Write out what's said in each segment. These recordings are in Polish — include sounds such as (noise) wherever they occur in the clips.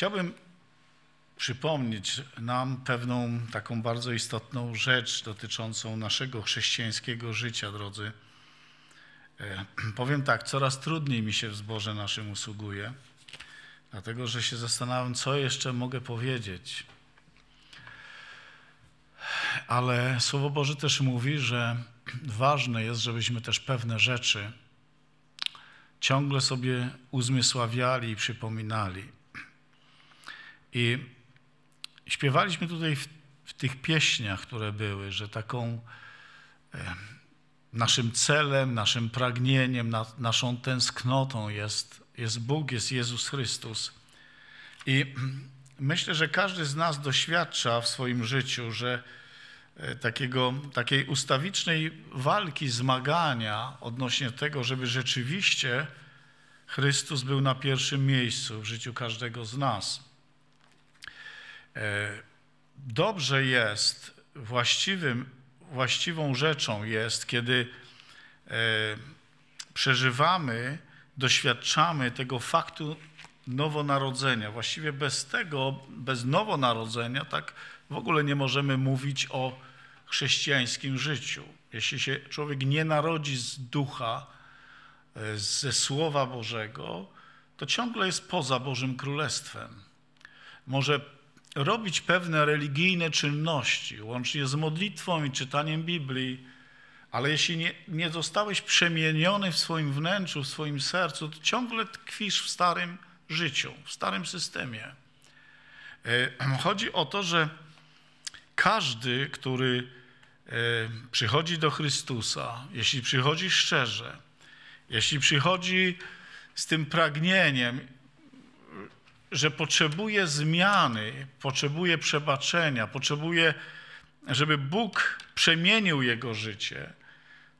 Chciałbym przypomnieć nam pewną taką bardzo istotną rzecz dotyczącą naszego chrześcijańskiego życia, drodzy. E, (clears throat) powiem tak, coraz trudniej mi się w zborze naszym usługuje, dlatego że się zastanawiam, co jeszcze mogę powiedzieć. Ale Słowo Boże też mówi, że (clears throat) ważne jest, żebyśmy też pewne rzeczy ciągle sobie uzmysławiali i przypominali. I śpiewaliśmy tutaj w, w tych pieśniach, które były, że taką e, naszym celem, naszym pragnieniem, na, naszą tęsknotą jest, jest Bóg, jest Jezus Chrystus. I myślę, że każdy z nas doświadcza w swoim życiu, że e, takiego, takiej ustawicznej walki, zmagania odnośnie tego, żeby rzeczywiście Chrystus był na pierwszym miejscu w życiu każdego z nas. E, dobrze jest, właściwym, właściwą rzeczą jest, kiedy e, przeżywamy, doświadczamy tego faktu nowonarodzenia. Właściwie bez tego, bez nowonarodzenia, tak w ogóle nie możemy mówić o chrześcijańskim życiu. Jeśli się człowiek nie narodzi z ducha, e, ze Słowa Bożego, to ciągle jest poza Bożym Królestwem. Może robić pewne religijne czynności, łącznie z modlitwą i czytaniem Biblii, ale jeśli nie, nie zostałeś przemieniony w swoim wnętrzu, w swoim sercu, to ciągle tkwisz w starym życiu, w starym systemie. E, chodzi o to, że każdy, który e, przychodzi do Chrystusa, jeśli przychodzi szczerze, jeśli przychodzi z tym pragnieniem że potrzebuje zmiany, potrzebuje przebaczenia, potrzebuje, żeby Bóg przemienił jego życie,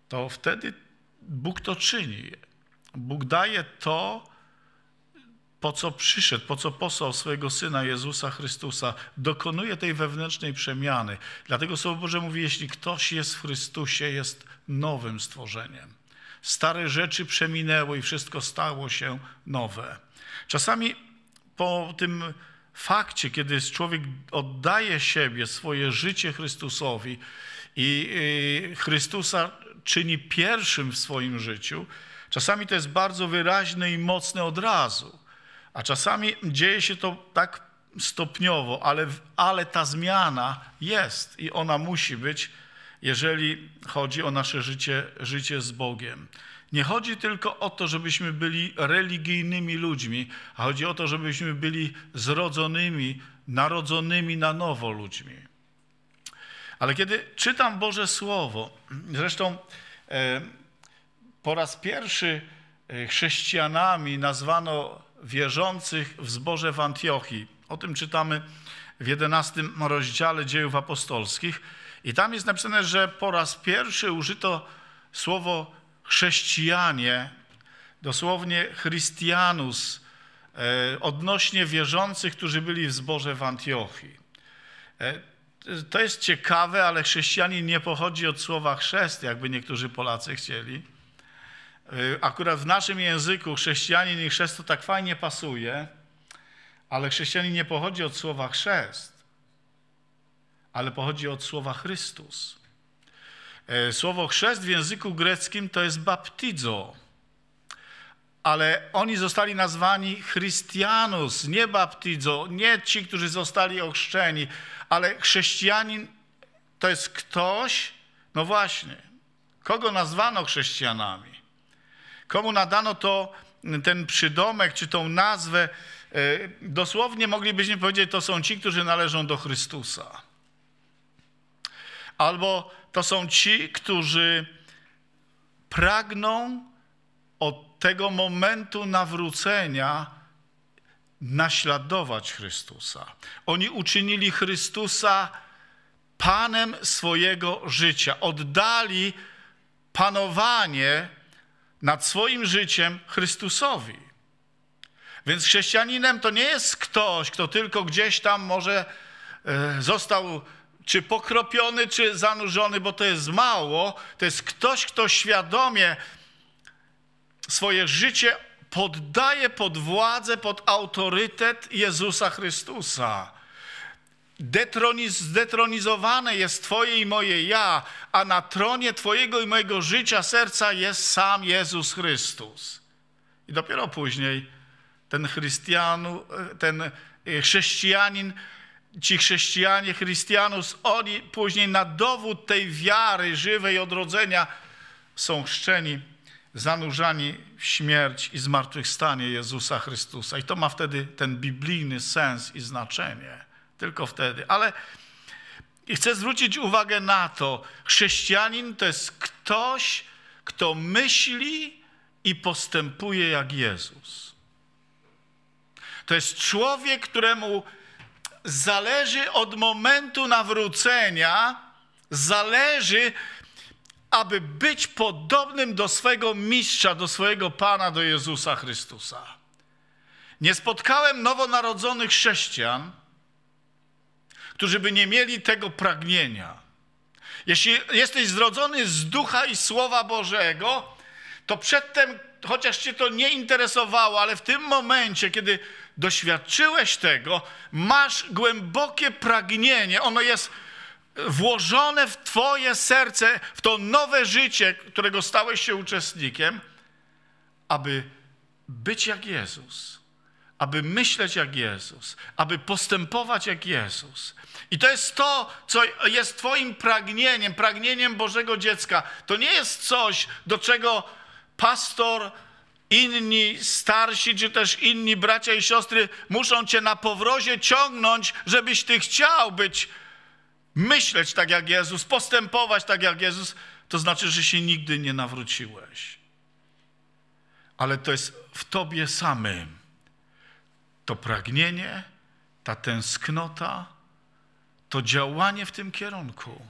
to wtedy Bóg to czyni. Bóg daje to, po co przyszedł, po co posłał swojego Syna Jezusa Chrystusa, dokonuje tej wewnętrznej przemiany. Dlatego Słowo Boże mówi, jeśli ktoś jest w Chrystusie, jest nowym stworzeniem. Stare rzeczy przeminęły i wszystko stało się nowe. Czasami po tym fakcie, kiedy człowiek oddaje siebie, swoje życie Chrystusowi i Chrystusa czyni pierwszym w swoim życiu, czasami to jest bardzo wyraźne i mocne od razu, a czasami dzieje się to tak stopniowo, ale, ale ta zmiana jest i ona musi być, jeżeli chodzi o nasze życie, życie z Bogiem. Nie chodzi tylko o to, żebyśmy byli religijnymi ludźmi, a chodzi o to, żebyśmy byli zrodzonymi, narodzonymi na nowo ludźmi. Ale kiedy czytam Boże Słowo, zresztą e, po raz pierwszy e, chrześcijanami nazwano wierzących w zborze w Antiochii. O tym czytamy w 11 rozdziale dziejów apostolskich. I tam jest napisane, że po raz pierwszy użyto słowo chrześcijanie, dosłownie Christianus, e, odnośnie wierzących, którzy byli w zborze w Antiochii. E, to jest ciekawe, ale chrześcijanin nie pochodzi od słowa chrzest, jakby niektórzy Polacy chcieli. E, akurat w naszym języku chrześcijanin i chrzest to tak fajnie pasuje, ale chrześcijanin nie pochodzi od słowa chrzest, ale pochodzi od słowa Chrystus. E, słowo chrzest w języku greckim to jest baptizo, ale oni zostali nazwani Christianus, nie baptizo, nie ci, którzy zostali ochrzczeni, ale chrześcijanin to jest ktoś, no właśnie, kogo nazwano chrześcijanami? Komu nadano to, ten przydomek, czy tą nazwę? E, dosłownie moglibyśmy powiedzieć, to są ci, którzy należą do Chrystusa. Albo to są ci, którzy pragną od tego momentu nawrócenia naśladować Chrystusa. Oni uczynili Chrystusa Panem swojego życia. Oddali panowanie nad swoim życiem Chrystusowi. Więc chrześcijaninem to nie jest ktoś, kto tylko gdzieś tam może e, został czy pokropiony, czy zanurzony, bo to jest mało. To jest ktoś, kto świadomie swoje życie poddaje pod władzę, pod autorytet Jezusa Chrystusa. Detroniz, zdetronizowane jest Twoje i moje ja, a na tronie Twojego i mojego życia, serca jest sam Jezus Chrystus. I dopiero później ten ten e, chrześcijanin, ci chrześcijanie, chrystianus, oni później na dowód tej wiary żywej odrodzenia są chrzczeni, zanurzani w śmierć i zmartwychwstanie Jezusa Chrystusa. I to ma wtedy ten biblijny sens i znaczenie. Tylko wtedy. Ale chcę zwrócić uwagę na to, chrześcijanin to jest ktoś, kto myśli i postępuje jak Jezus. To jest człowiek, któremu zależy od momentu nawrócenia, zależy, aby być podobnym do swego mistrza, do swojego Pana, do Jezusa Chrystusa. Nie spotkałem nowonarodzonych chrześcijan, którzy by nie mieli tego pragnienia. Jeśli jesteś zrodzony z ducha i słowa Bożego, to przedtem, chociaż cię to nie interesowało, ale w tym momencie, kiedy doświadczyłeś tego, masz głębokie pragnienie, ono jest włożone w Twoje serce, w to nowe życie, którego stałeś się uczestnikiem, aby być jak Jezus, aby myśleć jak Jezus, aby postępować jak Jezus. I to jest to, co jest Twoim pragnieniem, pragnieniem Bożego dziecka. To nie jest coś, do czego pastor, inni starsi, czy też inni bracia i siostry muszą Cię na powrozie ciągnąć, żebyś Ty chciał być, myśleć tak jak Jezus, postępować tak jak Jezus. To znaczy, że się nigdy nie nawróciłeś. Ale to jest w Tobie samym. To pragnienie, ta tęsknota, to działanie w tym kierunku.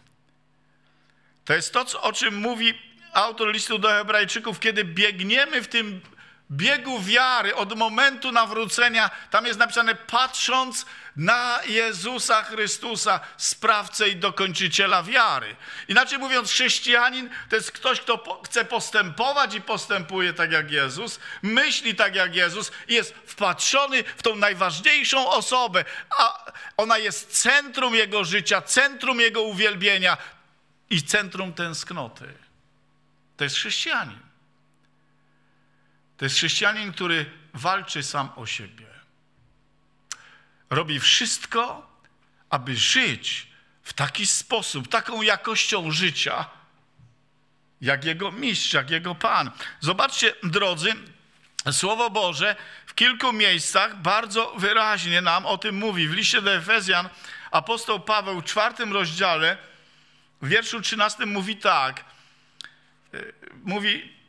To jest to, o czym mówi autor listu do Hebrajczyków, kiedy biegniemy w tym biegu wiary od momentu nawrócenia, tam jest napisane patrząc na Jezusa Chrystusa, sprawcę i dokończyciela wiary. Inaczej mówiąc, chrześcijanin to jest ktoś, kto po, chce postępować i postępuje tak jak Jezus, myśli tak jak Jezus i jest wpatrzony w tą najważniejszą osobę, a ona jest centrum jego życia, centrum jego uwielbienia i centrum tęsknoty. To jest chrześcijanin. To jest chrześcijanin, który walczy sam o siebie. Robi wszystko, aby żyć w taki sposób, taką jakością życia, jak jego mistrz, jak jego pan. Zobaczcie, drodzy, Słowo Boże w kilku miejscach bardzo wyraźnie nam o tym mówi. W liście do Efezjan apostoł Paweł w czwartym rozdziale, w wierszu trzynastym mówi tak. Mówi,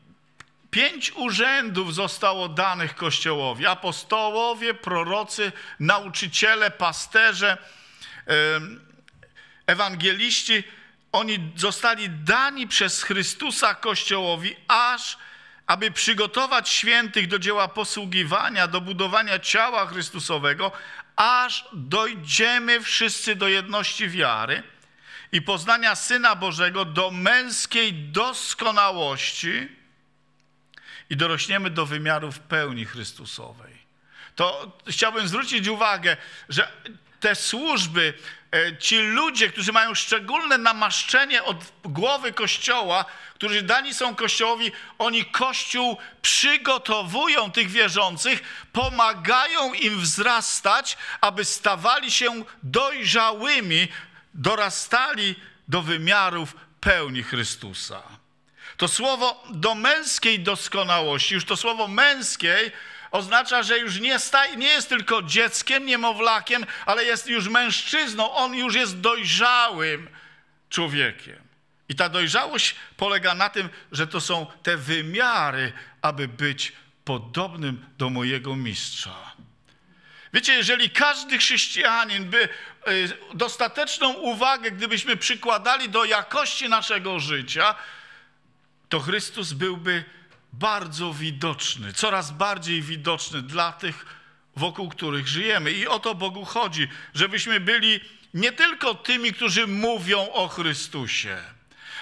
Pięć urzędów zostało danych Kościołowi: apostołowie, prorocy, nauczyciele, pasterze, ewangeliści. Oni zostali dani przez Chrystusa Kościołowi, aż aby przygotować świętych do dzieła posługiwania, do budowania ciała Chrystusowego, aż dojdziemy wszyscy do jedności wiary i poznania Syna Bożego, do męskiej doskonałości i dorośniemy do wymiarów pełni Chrystusowej. To chciałbym zwrócić uwagę, że te służby, e, ci ludzie, którzy mają szczególne namaszczenie od głowy Kościoła, którzy dani są Kościołowi, oni Kościół przygotowują tych wierzących, pomagają im wzrastać, aby stawali się dojrzałymi, dorastali do wymiarów pełni Chrystusa. To słowo do męskiej doskonałości, już to słowo męskiej oznacza, że już nie, staj, nie jest tylko dzieckiem, niemowlakiem, ale jest już mężczyzną. On już jest dojrzałym człowiekiem. I ta dojrzałość polega na tym, że to są te wymiary, aby być podobnym do mojego mistrza. Wiecie, jeżeli każdy chrześcijanin by dostateczną uwagę, gdybyśmy przykładali do jakości naszego życia, to Chrystus byłby bardzo widoczny, coraz bardziej widoczny dla tych, wokół których żyjemy. I o to Bogu chodzi, żebyśmy byli nie tylko tymi, którzy mówią o Chrystusie,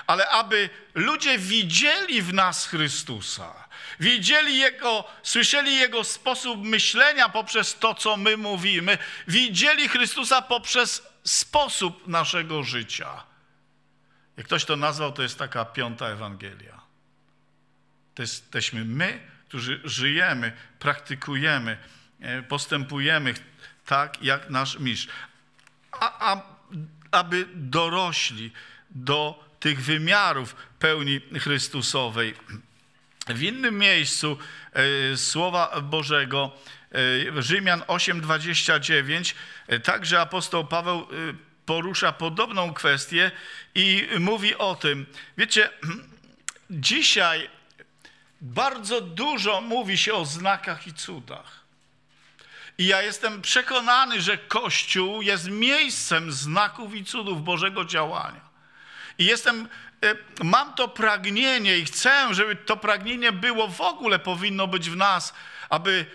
ale aby ludzie widzieli w nas Chrystusa. Widzieli Jego, słyszeli Jego sposób myślenia poprzez to, co my mówimy. Widzieli Chrystusa poprzez sposób naszego życia. Jak ktoś to nazwał, to jest taka piąta Ewangelia. To jesteśmy my, którzy żyjemy, praktykujemy, e, postępujemy tak, jak nasz mistrz. A, a, aby dorośli do tych wymiarów pełni Chrystusowej. W innym miejscu e, Słowa Bożego, e, Rzymian 8:29, e, także apostoł Paweł porusza podobną kwestię i mówi o tym. Wiecie, (clears throat) dzisiaj bardzo dużo mówi się o znakach i cudach. I ja jestem przekonany, że Kościół jest miejscem znaków i cudów Bożego działania. I jestem, mam to pragnienie i chcę, żeby to pragnienie było w ogóle, powinno być w nas, aby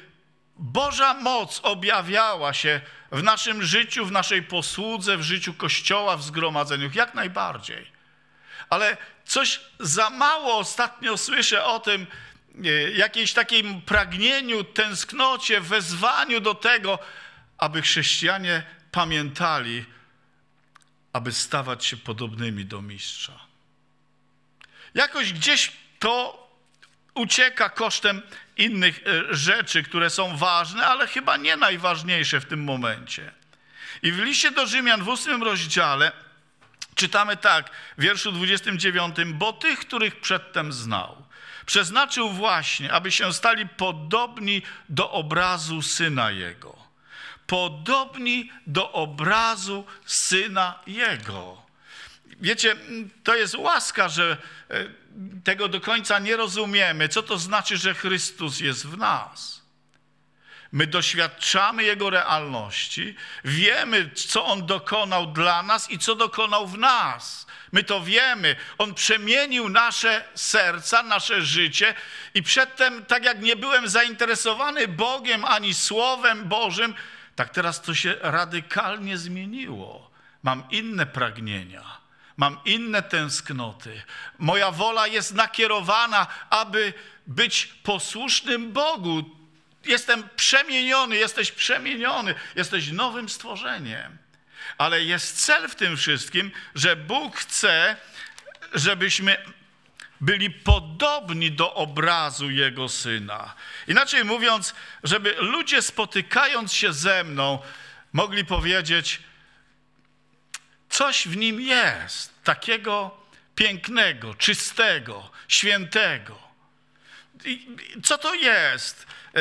Boża moc objawiała się w naszym życiu, w naszej posłudze, w życiu Kościoła, w zgromadzeniu, jak najbardziej. Ale coś za mało ostatnio słyszę o tym, e, jakiejś takim pragnieniu, tęsknocie, wezwaniu do tego, aby chrześcijanie pamiętali, aby stawać się podobnymi do mistrza. Jakoś gdzieś to ucieka kosztem innych e, rzeczy, które są ważne, ale chyba nie najważniejsze w tym momencie. I w liście do Rzymian w ósmym rozdziale czytamy tak, w wierszu 29, bo tych, których przedtem znał, przeznaczył właśnie, aby się stali podobni do obrazu Syna Jego podobni do obrazu Syna Jego. Wiecie, to jest łaska, że e, tego do końca nie rozumiemy. Co to znaczy, że Chrystus jest w nas? My doświadczamy Jego realności, wiemy, co On dokonał dla nas i co dokonał w nas. My to wiemy. On przemienił nasze serca, nasze życie i przedtem, tak jak nie byłem zainteresowany Bogiem ani Słowem Bożym, tak teraz to się radykalnie zmieniło. Mam inne pragnienia, mam inne tęsknoty. Moja wola jest nakierowana, aby być posłusznym Bogu. Jestem przemieniony, jesteś przemieniony, jesteś nowym stworzeniem. Ale jest cel w tym wszystkim, że Bóg chce, żebyśmy byli podobni do obrazu Jego Syna. Inaczej mówiąc, żeby ludzie spotykając się ze mną mogli powiedzieć, coś w nim jest takiego pięknego, czystego, świętego. Co to jest? E,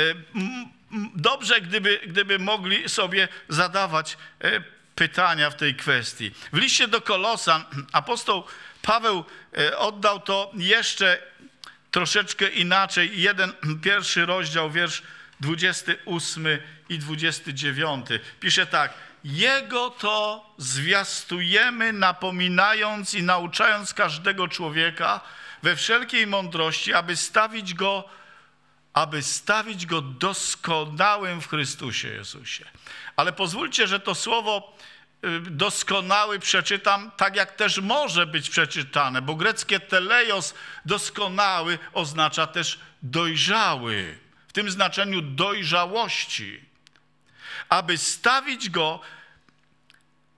dobrze, gdyby, gdyby mogli sobie zadawać e, pytania w tej kwestii. W liście do Kolosan apostoł Paweł e, oddał to jeszcze troszeczkę inaczej. Jeden, pierwszy rozdział, wiersz 28 i 29. Pisze tak. Jego to zwiastujemy, napominając i nauczając każdego człowieka we wszelkiej mądrości, aby stawić go, aby stawić go doskonałym w Chrystusie Jezusie. Ale pozwólcie, że to słowo Y, doskonały przeczytam tak, jak też może być przeczytane, bo greckie teleios, doskonały, oznacza też dojrzały, w tym znaczeniu dojrzałości, aby stawić go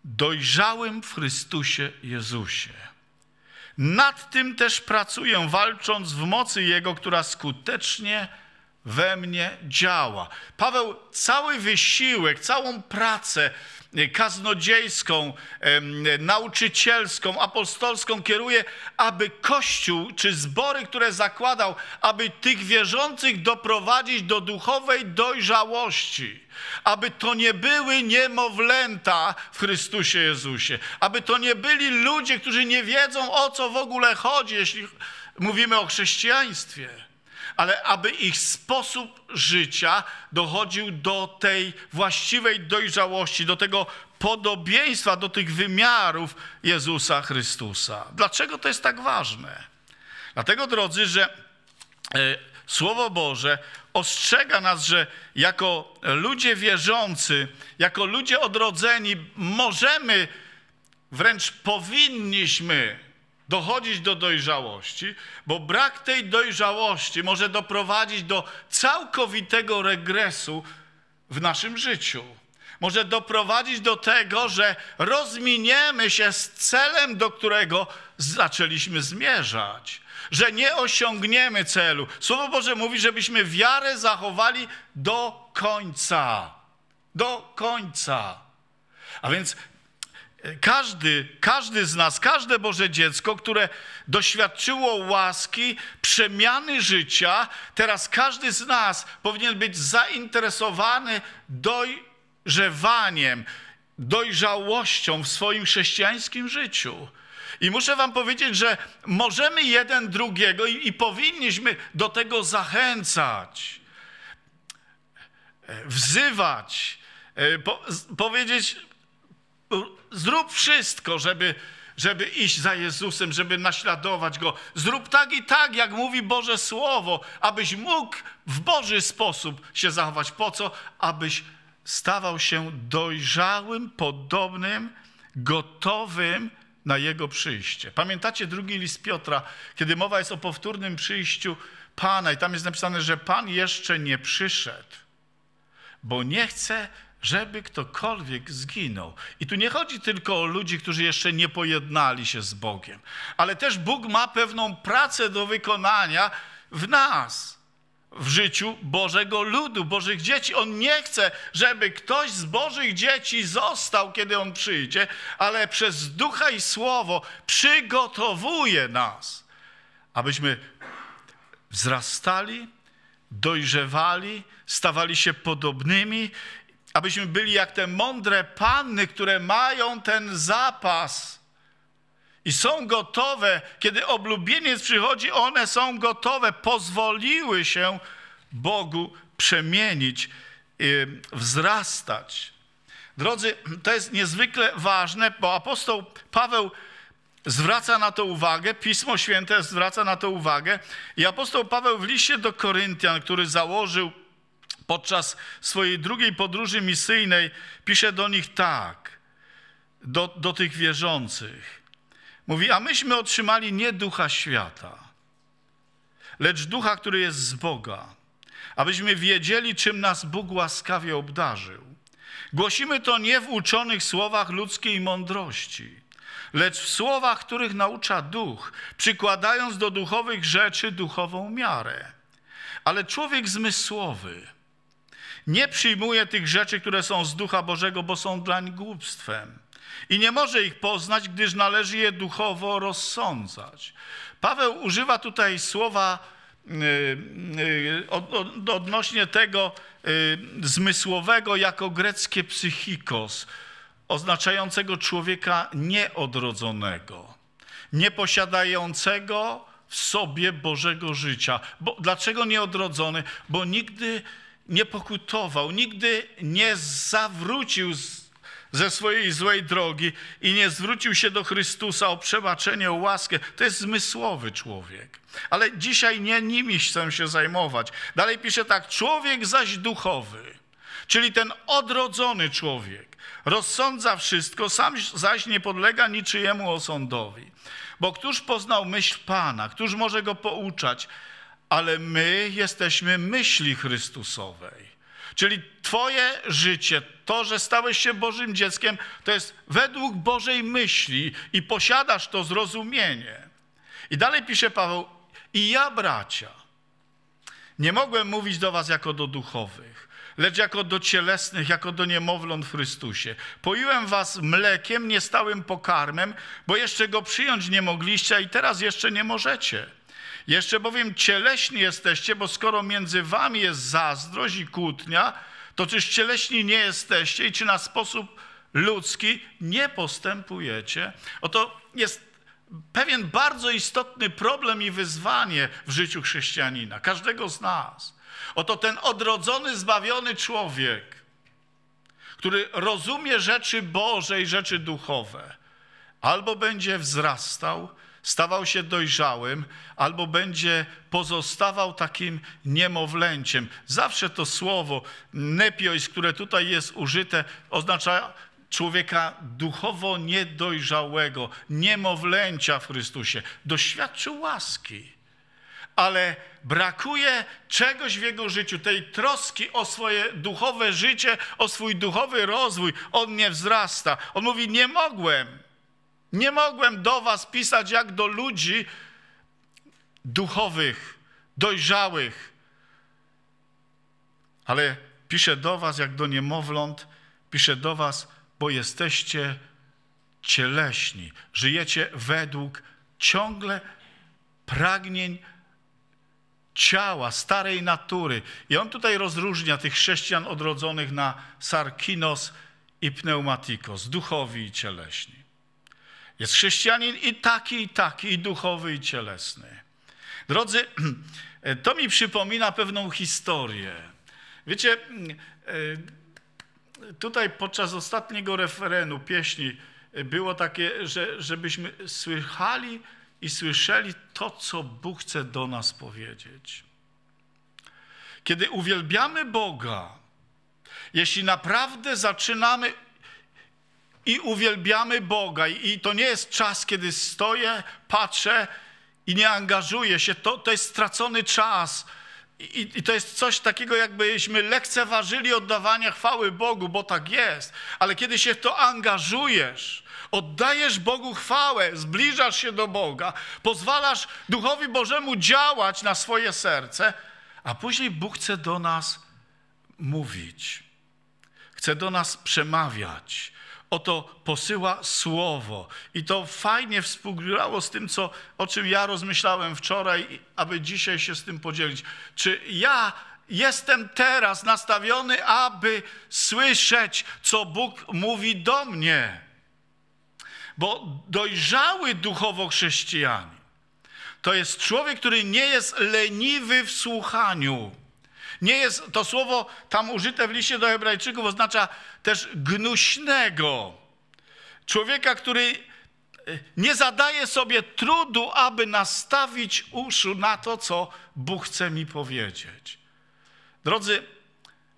dojrzałym w Chrystusie Jezusie. Nad tym też pracuję, walcząc w mocy Jego, która skutecznie we mnie działa. Paweł cały wysiłek, całą pracę kaznodziejską, nauczycielską, apostolską kieruje, aby Kościół czy zbory, które zakładał, aby tych wierzących doprowadzić do duchowej dojrzałości. Aby to nie były niemowlęta w Chrystusie Jezusie. Aby to nie byli ludzie, którzy nie wiedzą o co w ogóle chodzi, jeśli mówimy o chrześcijaństwie ale aby ich sposób życia dochodził do tej właściwej dojrzałości, do tego podobieństwa, do tych wymiarów Jezusa Chrystusa. Dlaczego to jest tak ważne? Dlatego, drodzy, że e, Słowo Boże ostrzega nas, że jako ludzie wierzący, jako ludzie odrodzeni, możemy, wręcz powinniśmy dochodzić do dojrzałości, bo brak tej dojrzałości może doprowadzić do całkowitego regresu w naszym życiu. Może doprowadzić do tego, że rozminiemy się z celem, do którego zaczęliśmy zmierzać, że nie osiągniemy celu. Słowo Boże mówi, żebyśmy wiarę zachowali do końca. Do końca. A więc każdy, każdy z nas, każde Boże dziecko, które doświadczyło łaski, przemiany życia, teraz każdy z nas powinien być zainteresowany dojrzewaniem, dojrzałością w swoim chrześcijańskim życiu. I muszę Wam powiedzieć, że możemy jeden drugiego i, i powinniśmy do tego zachęcać, wzywać, e, po, powiedzieć, Zrób wszystko, żeby, żeby iść za Jezusem, żeby naśladować Go. Zrób tak i tak, jak mówi Boże Słowo, abyś mógł w Boży sposób się zachować. Po co? Abyś stawał się dojrzałym, podobnym, gotowym na Jego przyjście. Pamiętacie drugi list Piotra, kiedy mowa jest o powtórnym przyjściu Pana i tam jest napisane, że Pan jeszcze nie przyszedł, bo nie chce żeby ktokolwiek zginął. I tu nie chodzi tylko o ludzi, którzy jeszcze nie pojednali się z Bogiem, ale też Bóg ma pewną pracę do wykonania w nas, w życiu Bożego ludu, Bożych dzieci. On nie chce, żeby ktoś z Bożych dzieci został, kiedy On przyjdzie, ale przez ducha i słowo przygotowuje nas, abyśmy wzrastali, dojrzewali, stawali się podobnymi abyśmy byli jak te mądre panny, które mają ten zapas i są gotowe, kiedy oblubieniec przychodzi, one są gotowe, pozwoliły się Bogu przemienić, wzrastać. Drodzy, to jest niezwykle ważne, bo apostoł Paweł zwraca na to uwagę, Pismo Święte zwraca na to uwagę i apostoł Paweł w liście do Koryntian, który założył podczas swojej drugiej podróży misyjnej pisze do nich tak, do, do tych wierzących. Mówi, a myśmy otrzymali nie ducha świata, lecz ducha, który jest z Boga, abyśmy wiedzieli, czym nas Bóg łaskawie obdarzył. Głosimy to nie w uczonych słowach ludzkiej mądrości, lecz w słowach, których naucza duch, przykładając do duchowych rzeczy duchową miarę. Ale człowiek zmysłowy, nie przyjmuje tych rzeczy, które są z Ducha Bożego, bo są dlań głupstwem. I nie może ich poznać, gdyż należy je duchowo rozsądzać. Paweł używa tutaj słowa yy, yy, odnośnie tego yy, zmysłowego jako greckie psychikos, oznaczającego człowieka nieodrodzonego, nieposiadającego w sobie Bożego życia. Bo, dlaczego nieodrodzony? Bo nigdy nie pokutował, nigdy nie zawrócił ze swojej złej drogi i nie zwrócił się do Chrystusa o przebaczenie, o łaskę. To jest zmysłowy człowiek. Ale dzisiaj nie nimi chcę się zajmować. Dalej pisze tak, człowiek zaś duchowy, czyli ten odrodzony człowiek, rozsądza wszystko, sam zaś nie podlega niczyjemu osądowi. Bo któż poznał myśl Pana, któż może go pouczać? Ale my jesteśmy myśli Chrystusowej. Czyli Twoje życie, to, że stałeś się Bożym dzieckiem, to jest według Bożej myśli i posiadasz to zrozumienie. I dalej pisze Paweł, i ja, bracia, nie mogłem mówić do Was jako do duchowych, lecz jako do cielesnych, jako do niemowląt w Chrystusie. Poiłem Was mlekiem, niestałym pokarmem, bo jeszcze go przyjąć nie mogliście, a i teraz jeszcze nie możecie jeszcze bowiem cieleśni jesteście, bo skoro między wami jest zazdrość i kłótnia, to czyż cieleśni nie jesteście i czy na sposób ludzki nie postępujecie? Oto jest pewien bardzo istotny problem i wyzwanie w życiu chrześcijanina, każdego z nas. Oto ten odrodzony, zbawiony człowiek, który rozumie rzeczy Boże i rzeczy duchowe, albo będzie wzrastał, stawał się dojrzałym, albo będzie pozostawał takim niemowlęciem. Zawsze to słowo nepiois, które tutaj jest użyte, oznacza człowieka duchowo niedojrzałego, niemowlęcia w Chrystusie. Doświadczył łaski, ale brakuje czegoś w jego życiu, tej troski o swoje duchowe życie, o swój duchowy rozwój. On nie wzrasta. On mówi: Nie mogłem, nie mogłem do Was pisać jak do ludzi duchowych, dojrzałych, ale piszę do Was jak do niemowląt, piszę do Was, bo jesteście cieleśni, żyjecie według ciągle pragnień ciała, starej natury. I on tutaj rozróżnia tych chrześcijan odrodzonych na sarkinos i pneumatikos, duchowi i cieleśni. Jest chrześcijanin i taki, i taki, i duchowy, i cielesny. Drodzy, (clears throat) to mi przypomina pewną historię. Wiecie, e, tutaj podczas ostatniego referenu pieśni było takie, że, żebyśmy słychali i słyszeli to, co Bóg chce do nas powiedzieć. Kiedy uwielbiamy Boga, jeśli naprawdę zaczynamy i uwielbiamy Boga, i to nie jest czas, kiedy stoję, patrzę i nie angażuję się, to, to jest stracony czas. I, I, to jest coś takiego, jakbyśmy lekceważyli oddawania chwały Bogu, bo tak jest. Ale kiedy się w to angażujesz, oddajesz Bogu chwałę, zbliżasz się do Boga, pozwalasz Duchowi Bożemu działać na swoje serce, a później Bóg chce do nas mówić, chce do nas przemawiać. Oto posyła słowo. I to fajnie współgrało z tym, co, o czym ja rozmyślałem wczoraj, aby dzisiaj się z tym podzielić. Czy ja jestem teraz nastawiony, aby słyszeć, co Bóg mówi do mnie? Bo dojrzały duchowo chrześcijanin to jest człowiek, który nie jest leniwy w słuchaniu. Nie jest, to słowo tam użyte w liście do Hebrajczyków oznacza też gnuśnego. Człowieka, który e, nie zadaje sobie trudu, aby nastawić uszu na to, co Bóg chce mi powiedzieć. Drodzy,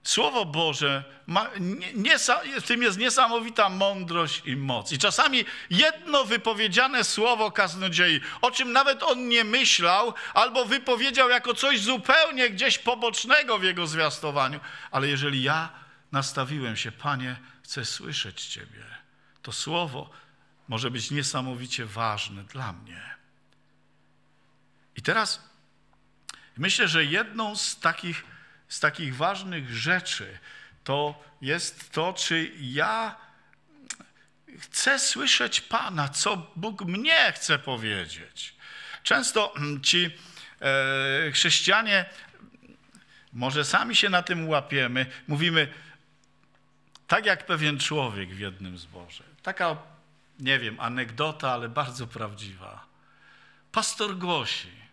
Słowo Boże, ma, nie, nie, w tym jest niesamowita mądrość i moc. I czasami jedno wypowiedziane słowo kaznodziei, o czym nawet on nie myślał, albo wypowiedział jako coś zupełnie gdzieś pobocznego w jego zwiastowaniu. Ale jeżeli ja nastawiłem się, Panie, chcę słyszeć Ciebie, to słowo może być niesamowicie ważne dla mnie. I teraz myślę, że jedną z takich z takich ważnych rzeczy to jest to, czy ja chcę słyszeć Pana, co Bóg mnie chce powiedzieć. Często ci e, chrześcijanie, może sami się na tym łapiemy, mówimy, tak jak pewien człowiek w jednym zborze. Taka, nie wiem, anegdota, ale bardzo prawdziwa. Pastor głosi.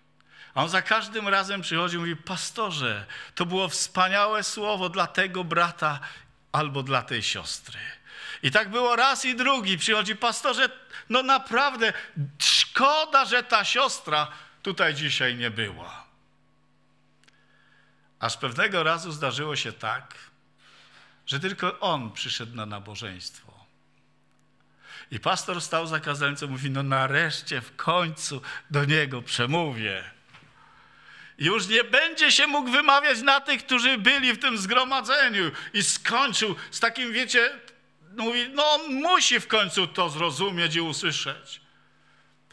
A on za każdym razem przychodzi i mówi: Pastorze, to było wspaniałe słowo dla tego brata albo dla tej siostry. I tak było raz i drugi. Przychodzi pastorze, no naprawdę, szkoda, że ta siostra tutaj dzisiaj nie była. Aż pewnego razu zdarzyło się tak, że tylko on przyszedł na nabożeństwo. I pastor stał za kazańcem, mówi: No nareszcie, w końcu do niego przemówię. Już nie będzie się mógł wymawiać na tych, którzy byli w tym zgromadzeniu. I skończył z takim, wiecie, mówi, no on musi w końcu to zrozumieć i usłyszeć.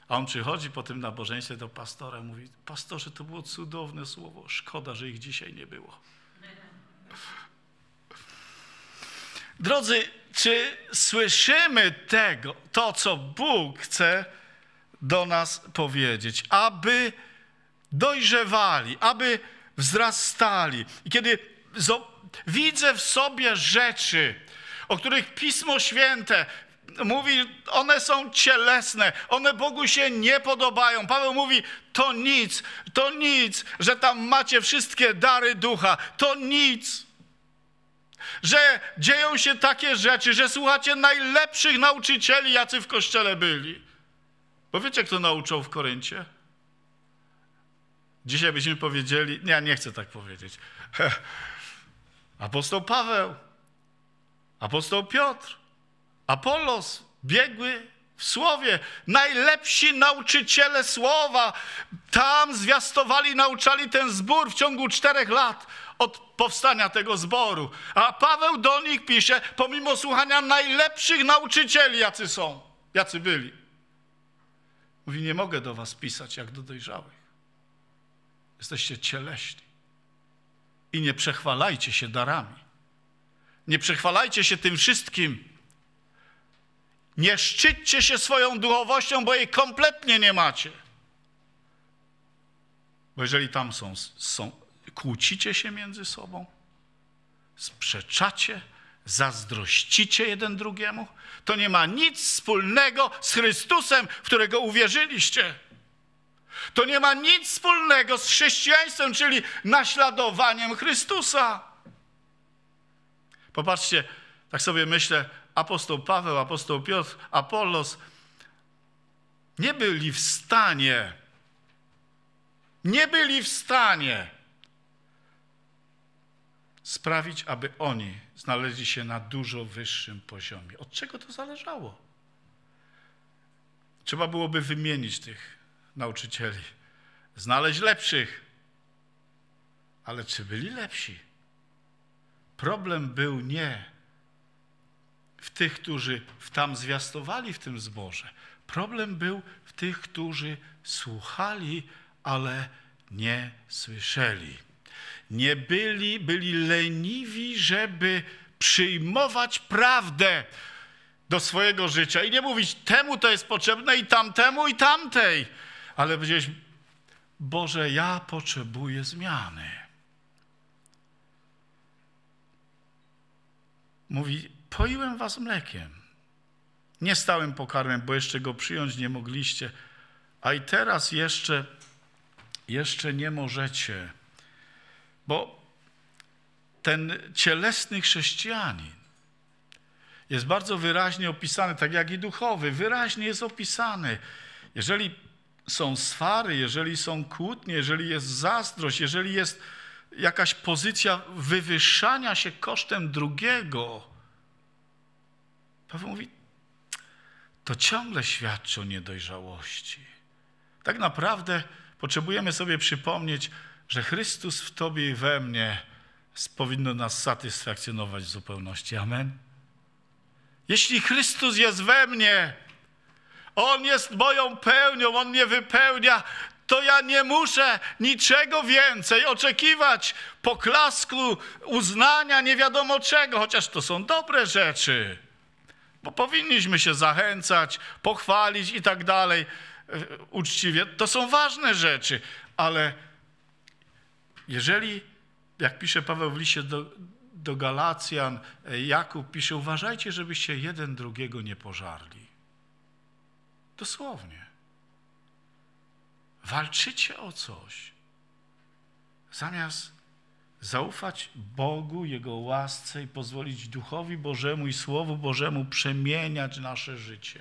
A on przychodzi po tym nabożeństwie do pastora i mówi, pastorze, to było cudowne słowo, szkoda, że ich dzisiaj nie było. Drodzy, czy słyszymy tego, to co Bóg chce do nas powiedzieć, aby dojrzewali, aby wzrastali. I kiedy widzę w sobie rzeczy, o których Pismo Święte mówi, one są cielesne, one Bogu się nie podobają. Paweł mówi, to nic, to nic, że tam macie wszystkie dary ducha, to nic. Że dzieją się takie rzeczy, że słuchacie najlepszych nauczycieli, jacy w kościele byli. Bo wiecie, kto nauczał w Koryncie? Dzisiaj byśmy powiedzieli, nie, nie chcę tak powiedzieć. (laughs) Apostoł Paweł, apostoł Piotr, Apollos biegły w słowie. Najlepsi nauczyciele słowa tam zwiastowali, nauczali ten zbór w ciągu czterech lat od powstania tego zboru. A Paweł do nich pisze, pomimo słuchania najlepszych nauczycieli, jacy są, jacy byli. Mówi, nie mogę do was pisać jak do dojrzałych. Jesteście cieleśni. I nie przechwalajcie się darami. Nie przechwalajcie się tym wszystkim. Nie szczyćcie się swoją duchowością, bo jej kompletnie nie macie. Bo jeżeli tam są, są kłócicie się między sobą, sprzeczacie, zazdrościcie jeden drugiemu, to nie ma nic wspólnego z Chrystusem, w którego uwierzyliście. To nie ma nic wspólnego z chrześcijaństwem, czyli naśladowaniem Chrystusa. Popatrzcie, tak sobie myślę, apostoł Paweł, apostoł Piotr, Apollos nie byli w stanie, nie byli w stanie sprawić, aby oni znaleźli się na dużo wyższym poziomie. Od czego to zależało? Trzeba byłoby wymienić tych nauczycieli, znaleźć lepszych. Ale czy byli lepsi? Problem był nie w tych, którzy tam zwiastowali w tym zborze. Problem był w tych, którzy słuchali, ale nie słyszeli. Nie byli, byli leniwi, żeby przyjmować prawdę do swojego życia i nie mówić temu to jest potrzebne i tamtemu i tamtej, ale powiedzieć Boże, ja potrzebuję zmiany. Mówi, poiłem was mlekiem. Nie stałym pokarmem, bo jeszcze go przyjąć nie mogliście, a i teraz jeszcze, jeszcze nie możecie. Bo ten cielesny chrześcijanin jest bardzo wyraźnie opisany, tak jak i duchowy, wyraźnie jest opisany. Jeżeli są swary, jeżeli są kłótnie, jeżeli jest zazdrość, jeżeli jest jakaś pozycja wywyższania się kosztem drugiego, Paweł mówi, to ciągle świadczy o niedojrzałości. Tak naprawdę potrzebujemy sobie przypomnieć, że Chrystus w Tobie i we mnie powinno nas satysfakcjonować w zupełności. Amen. Jeśli Chrystus jest we mnie, On jest moją pełnią, On mnie wypełnia, to ja nie muszę niczego więcej oczekiwać, poklasku, uznania, nie wiadomo czego, chociaż to są dobre rzeczy. Bo powinniśmy się zachęcać, pochwalić i tak dalej e, uczciwie. To są ważne rzeczy, ale jeżeli, jak pisze Paweł w liście do, do Galacjan, e, Jakub pisze, uważajcie, żebyście jeden drugiego nie pożarli. Dosłownie. Walczycie o coś. Zamiast zaufać Bogu, Jego łasce i pozwolić Duchowi Bożemu i Słowu Bożemu przemieniać nasze życie.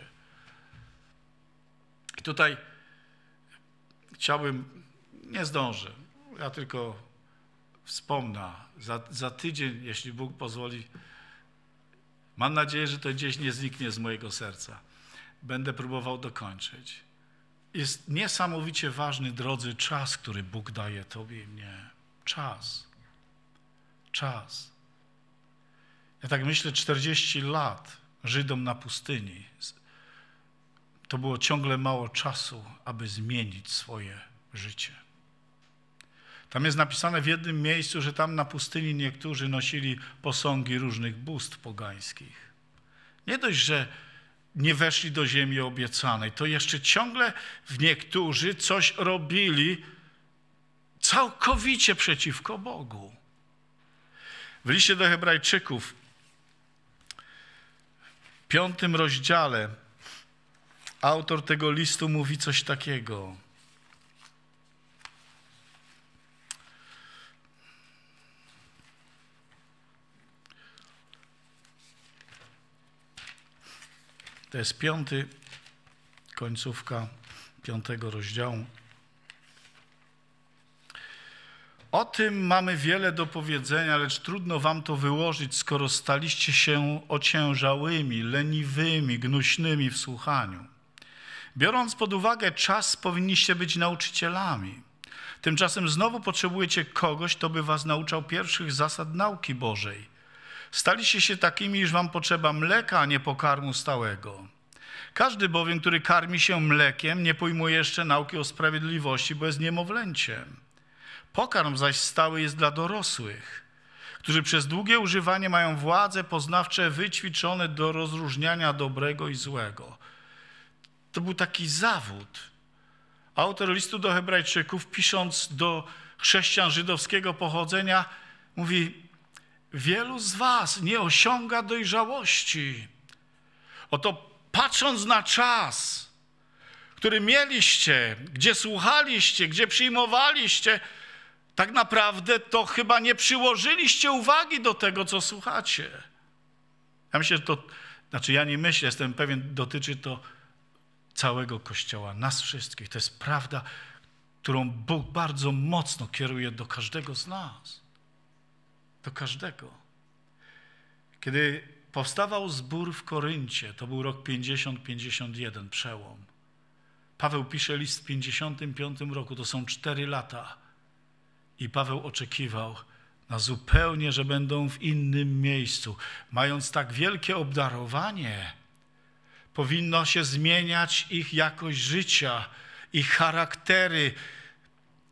I tutaj chciałbym, nie zdążę, ja tylko wspomnę, za, za tydzień, jeśli Bóg pozwoli, mam nadzieję, że to gdzieś nie zniknie z mojego serca. Będę próbował dokończyć. Jest niesamowicie ważny, drodzy, czas, który Bóg daje Tobie i mnie. Czas. Czas. Ja tak myślę, 40 lat Żydom na pustyni. To było ciągle mało czasu, aby zmienić swoje życie. Tam jest napisane w jednym miejscu, że tam na pustyni niektórzy nosili posągi różnych bóstw pogańskich. Nie dość, że nie weszli do ziemi obiecanej, to jeszcze ciągle w niektórzy coś robili całkowicie przeciwko Bogu. W liście do Hebrajczyków, w piątym rozdziale, autor tego listu mówi coś takiego. To jest piąty, końcówka piątego rozdziału. Od tym mamy wiele do powiedzenia, lecz trudno wam to wyłożyć, skoro staliście się ociężałymi, leniwymi, gnuśnymi w słuchaniu. Biorąc pod uwagę czas, powinniście być nauczycielami. Tymczasem znowu potrzebujecie kogoś, kto by was nauczał pierwszych zasad nauki Bożej. Staliście się takimi, iż wam potrzeba mleka, a nie pokarmu stałego. Każdy bowiem, który karmi się mlekiem, nie pojmuje jeszcze nauki o sprawiedliwości, bo jest niemowlęciem. Pokarm zaś stały jest dla dorosłych, którzy przez długie używanie mają władze poznawcze wyćwiczone do rozróżniania dobrego i złego. To był taki zawód. Autor listu do Hebrajczyków, pisząc do chrześcijan żydowskiego pochodzenia, mówi: Wielu z Was nie osiąga dojrzałości. Oto patrząc na czas, który mieliście, gdzie słuchaliście, gdzie przyjmowaliście, tak naprawdę to chyba nie przyłożyliście uwagi do tego, co słuchacie. Ja myślę, że to, znaczy ja nie myślę, jestem pewien, dotyczy to całego Kościoła, nas wszystkich. To jest prawda, którą Bóg bardzo mocno kieruje do każdego z nas. Do każdego. Kiedy powstawał zbór w Koryncie, to był rok 50-51, przełom. Paweł pisze list w 55 roku, to są cztery lata. I Paweł oczekiwał na zupełnie, że będą w innym miejscu. Mając tak wielkie obdarowanie, powinno się zmieniać ich jakość życia, ich charaktery.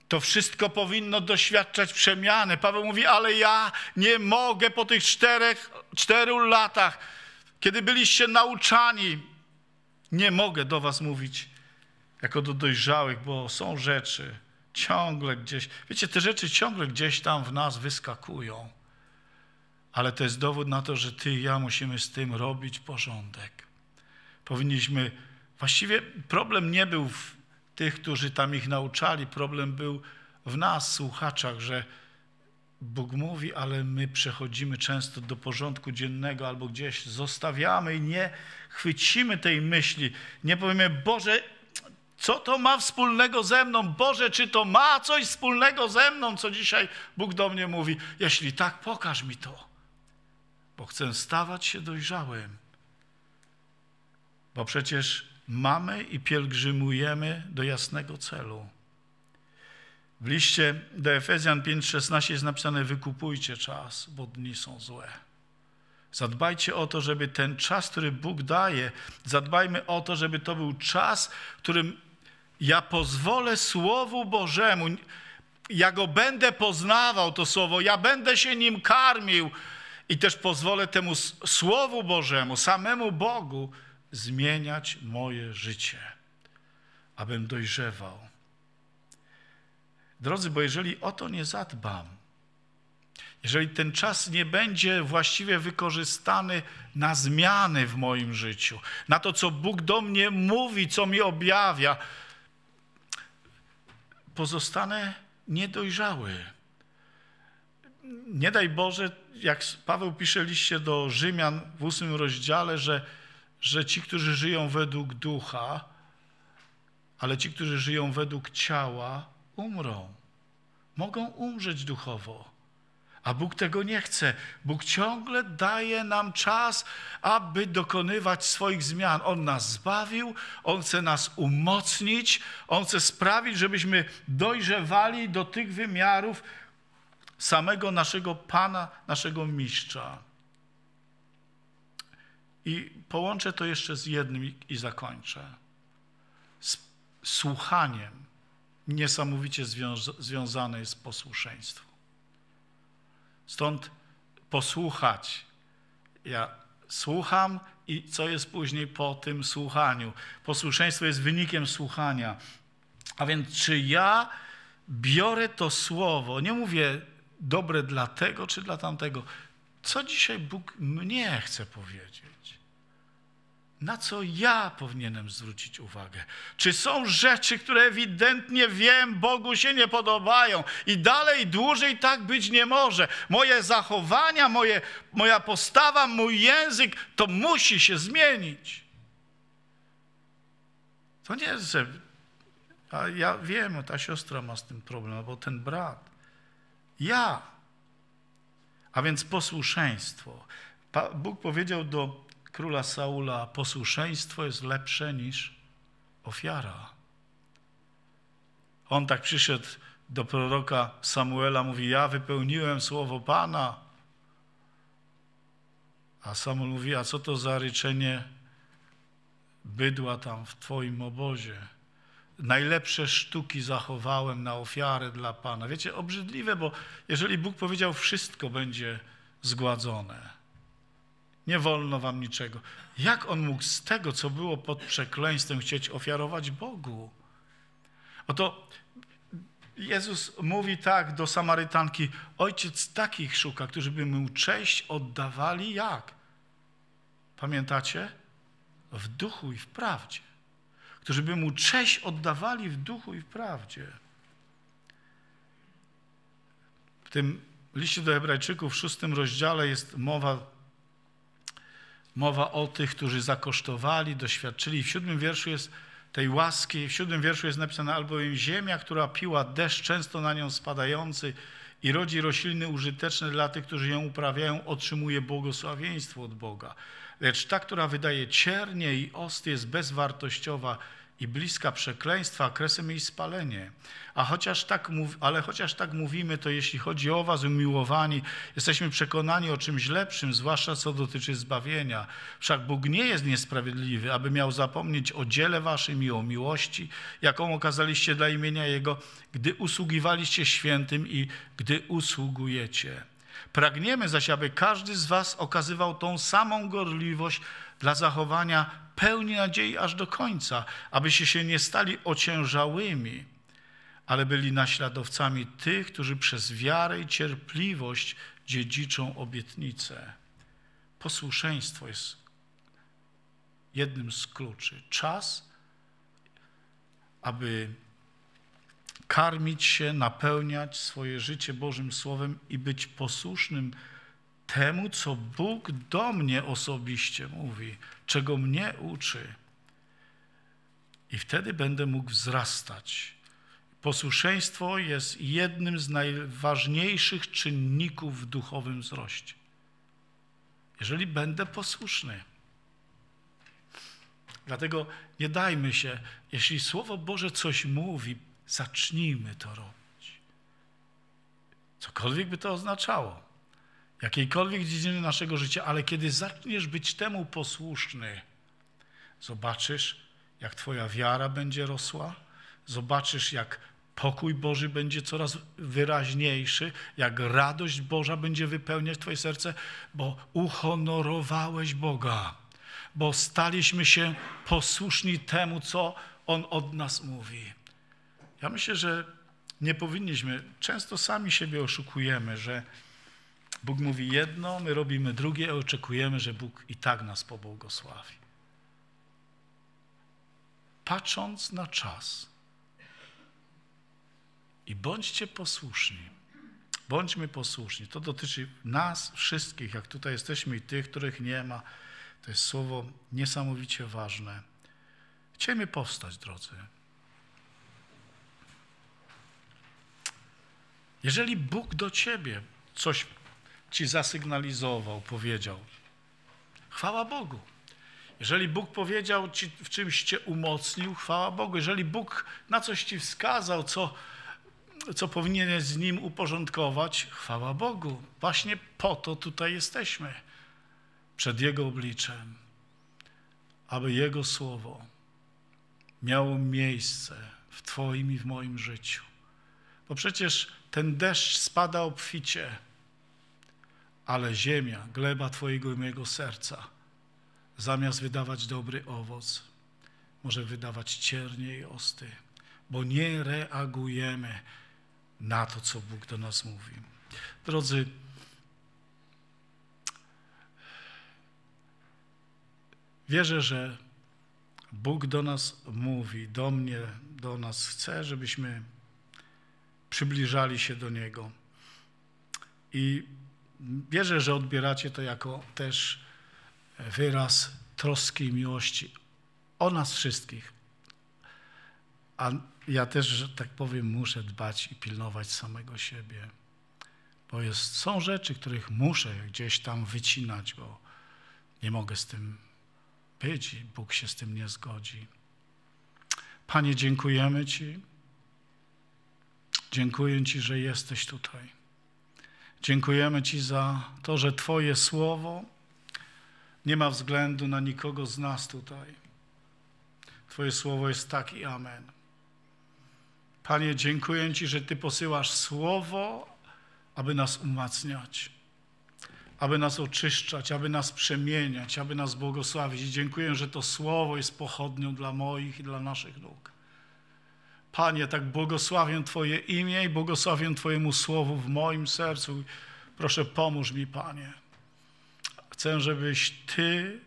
To wszystko powinno doświadczać przemiany. Paweł mówi, ale ja nie mogę po tych czterech, czteru latach, kiedy byliście nauczani, nie mogę do was mówić jako do dojrzałych, bo są rzeczy, ciągle gdzieś, wiecie, te rzeczy ciągle gdzieś tam w nas wyskakują. Ale to jest dowód na to, że ty i ja musimy z tym robić porządek. Powinniśmy, właściwie problem nie był w tych, którzy tam ich nauczali, problem był w nas, słuchaczach, że Bóg mówi, ale my przechodzimy często do porządku dziennego albo gdzieś zostawiamy i nie chwycimy tej myśli. Nie powiemy, Boże, co to ma wspólnego ze mną? Boże, czy to ma coś wspólnego ze mną, co dzisiaj Bóg do mnie mówi? Jeśli tak, pokaż mi to, bo chcę stawać się dojrzałym. Bo przecież mamy i pielgrzymujemy do jasnego celu. W liście do Efezjan 5:16 jest napisane: Wykupujcie czas, bo dni są złe. Zadbajcie o to, żeby ten czas, który Bóg daje, zadbajmy o to, żeby to był czas, w którym ja pozwolę Słowu Bożemu, ja go będę poznawał, to Słowo, ja będę się nim karmił i też pozwolę temu Słowu Bożemu, samemu Bogu zmieniać moje życie, abym dojrzewał. Drodzy, bo jeżeli o to nie zadbam, jeżeli ten czas nie będzie właściwie wykorzystany na zmiany w moim życiu, na to, co Bóg do mnie mówi, co mi objawia, pozostanę niedojrzały. Nie daj Boże, jak Paweł pisze liście do Rzymian w ósmym rozdziale, że, że ci, którzy żyją według ducha, ale ci, którzy żyją według ciała, umrą. Mogą umrzeć duchowo. A Bóg tego nie chce. Bóg ciągle daje nam czas, aby dokonywać swoich zmian. On nas zbawił, On chce nas umocnić, On chce sprawić, żebyśmy dojrzewali do tych wymiarów samego naszego Pana, naszego Mistrza. I połączę to jeszcze z jednym i zakończę. Z słuchaniem niesamowicie związane jest posłuszeństwo. Stąd posłuchać. Ja słucham i co jest później po tym słuchaniu? Posłuszeństwo jest wynikiem słuchania. A więc czy ja biorę to słowo, nie mówię dobre dla tego czy dla tamtego, co dzisiaj Bóg mnie chce powiedzieć? Na co ja powinienem zwrócić uwagę? Czy są rzeczy, które ewidentnie wiem, Bogu się nie podobają i dalej, dłużej tak być nie może? Moje zachowania, moje, moja postawa, mój język, to musi się zmienić. To nie jest, że. A ja wiem, ta siostra ma z tym problem, albo ten brat. Ja. A więc posłuszeństwo. Bóg powiedział do króla Saula: Posłuszeństwo jest lepsze niż ofiara. On tak przyszedł do proroka Samuela, mówi: Ja wypełniłem słowo Pana. A Samuel mówi: A co to za ryczenie bydła tam w Twoim obozie? Najlepsze sztuki zachowałem na ofiarę dla Pana. Wiecie, obrzydliwe, bo jeżeli Bóg powiedział, wszystko będzie zgładzone. Nie wolno wam niczego. Jak on mógł z tego, co było pod przekleństwem, chcieć ofiarować Bogu? Oto Jezus mówi tak do Samarytanki: Ojciec takich szuka, którzy by mu cześć oddawali jak? Pamiętacie? W duchu i w prawdzie. Którzy by mu cześć oddawali w duchu i w prawdzie. W tym liście do Hebrajczyków w szóstym rozdziale jest mowa, mowa o tych, którzy zakosztowali, doświadczyli. W siódmym wierszu jest tej łaski. W siódmym wierszu jest napisane, albowiem ziemia, która piła deszcz często na nią spadający i rodzi rośliny użyteczne dla tych, którzy ją uprawiają, otrzymuje błogosławieństwo od Boga. Lecz ta, która wydaje ciernie i osty, jest bezwartościowa i bliska przekleństwa, kresem jej spalenie. A chociaż tak ale chociaż tak mówimy, to jeśli chodzi o was, umiłowani, jesteśmy przekonani o czymś lepszym, zwłaszcza co dotyczy zbawienia. Wszak Bóg nie jest niesprawiedliwy, aby miał zapomnieć o dziele waszym i o miłości, jaką okazaliście dla imienia Jego, gdy usługiwaliście świętym i gdy usługujecie. Pragniemy zaś, aby każdy z was okazywał tą samą gorliwość dla zachowania pełni nadziei aż do końca, abyście się nie stali ociężałymi, ale byli naśladowcami tych, którzy przez wiarę i cierpliwość dziedziczą obietnicę. Posłuszeństwo jest jednym z kluczy. Czas, aby karmić się, napełniać swoje życie Bożym Słowem i być posłusznym temu, co Bóg do mnie osobiście mówi, czego mnie uczy. I wtedy będę mógł wzrastać. Posłuszeństwo jest jednym z najważniejszych czynników w duchowym wzroście. Jeżeli będę posłuszny. Dlatego nie dajmy się, jeśli Słowo Boże coś mówi, zacznijmy to robić. Cokolwiek by to oznaczało jakiejkolwiek dziedziny naszego życia, ale kiedy zaczniesz być temu posłuszny, zobaczysz, jak Twoja wiara będzie rosła, zobaczysz, jak pokój Boży będzie coraz wyraźniejszy, jak radość Boża będzie wypełniać Twoje serce, bo uhonorowałeś Boga, bo staliśmy się posłuszni temu, co On od nas mówi. Ja myślę, że nie powinniśmy, często sami siebie oszukujemy, że Bóg mówi jedno, my robimy drugie, a oczekujemy, że Bóg i tak nas pobłogosławi. Patrząc na czas i bądźcie posłuszni, bądźmy posłuszni. To dotyczy nas wszystkich, jak tutaj jesteśmy i tych, których nie ma. To jest słowo niesamowicie ważne. Chciejmy powstać, drodzy. Jeżeli Bóg do ciebie coś ci zasygnalizował, powiedział. Chwała Bogu. Jeżeli Bóg powiedział ci, w czymś cię umocnił, chwała Bogu. Jeżeli Bóg na coś ci wskazał, co, co powinieneś z nim uporządkować, chwała Bogu. Właśnie po to tutaj jesteśmy, przed Jego obliczem, aby Jego słowo miało miejsce w Twoim i w moim życiu. Bo przecież ten deszcz spada obficie ale ziemia, gleba Twojego i mojego serca, zamiast wydawać dobry owoc, może wydawać ciernie i osty, bo nie reagujemy na to, co Bóg do nas mówi. Drodzy, wierzę, że Bóg do nas mówi, do mnie, do nas chce, żebyśmy przybliżali się do Niego. I Wierzę, że odbieracie to jako też wyraz troski i miłości o nas wszystkich. A ja też, że tak powiem, muszę dbać i pilnować samego siebie. bo jest, są rzeczy, których muszę gdzieś tam wycinać, bo nie mogę z tym być i Bóg się z tym nie zgodzi. Panie, dziękujemy Ci. Dziękuję Ci, że jesteś tutaj. Dziękujemy Ci za to, że Twoje słowo nie ma względu na nikogo z nas tutaj. Twoje słowo jest tak i amen. Panie, dziękuję Ci, że Ty posyłasz słowo, aby nas umacniać, aby nas oczyszczać, aby nas przemieniać, aby nas błogosławić. Dziękuję, że to słowo jest pochodnią dla moich i dla naszych nóg. Panie, tak błogosławię Twoje imię i błogosławię Twojemu słowu w moim sercu. Proszę, pomóż mi, Panie. Chcę, żebyś Ty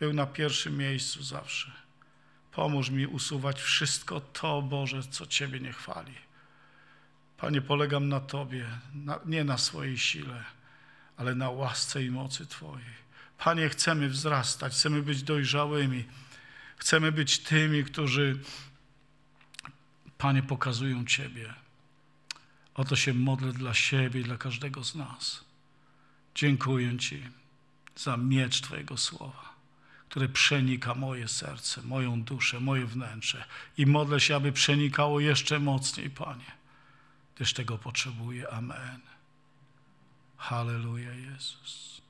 był na pierwszym miejscu zawsze. Pomóż mi usuwać wszystko to, Boże, co Ciebie nie chwali. Panie, polegam na Tobie, na, nie na swojej sile, ale na łasce i mocy Twojej. Panie, chcemy wzrastać, chcemy być dojrzałymi, chcemy być tymi, którzy, Panie, pokazują Ciebie. Oto się modlę dla siebie i dla każdego z nas. Dziękuję Ci za miecz Twojego słowa, które przenika moje serce, moją duszę, moje wnętrze i modlę się, aby przenikało jeszcze mocniej, Panie, gdyż tego potrzebuję. Amen. Halleluja, Jezus.